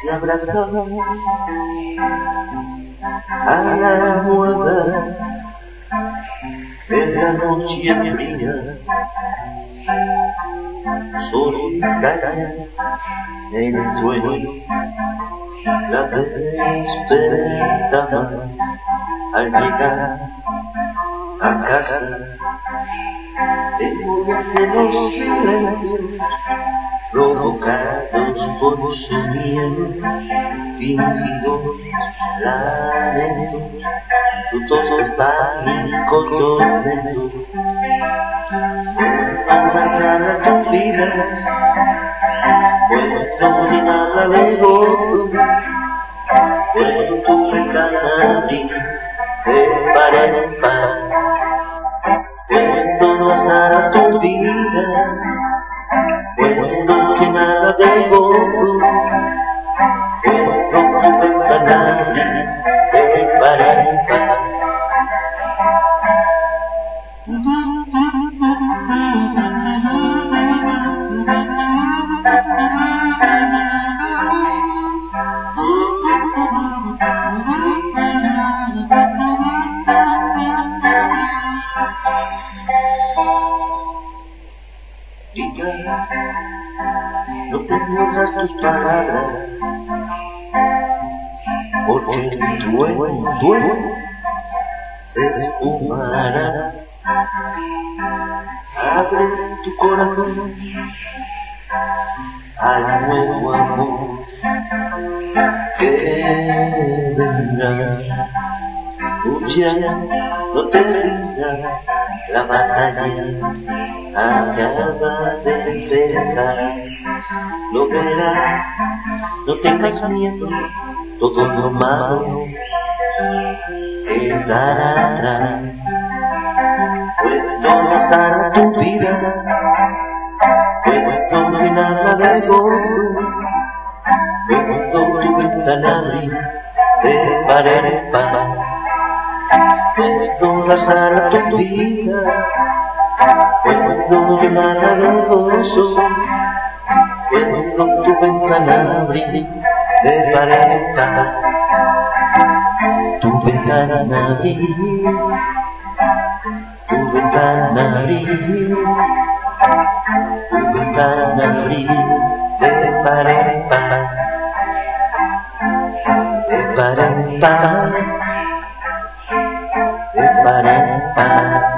Se abrazó a la almohada en la noche mía. Solitaria en el sueño, la despertaba al llegar a casa, se movía entre los silencios provocados por su miedo, fingidos lamentos, frutos de pánico abrazar tu vida, puedo llenarla de gozo, puedo tu ventana abrir de par en par, puedo abrazar tu vida. Puedo llenarla de gozo, puedo Diga, no tengo otras tus palabras, porque tu duelo se esfumará. Abre tu corazón al nuevo amor que vendrá. No te rindas, la batalla acaba de empezar. Lo verás, no tengas miedo, todo lo malo quedará atrás. Puedo rozar tu vida, puedo llenarla de gozo, puedo tu ventana abrir de par en abrazar tu vida, puedo llenarla de gozo, puedo tu ventana abrir de par en par. Tu ventana abrir, tu ventana abrir, tu ventana abrir de par en par, de par en par.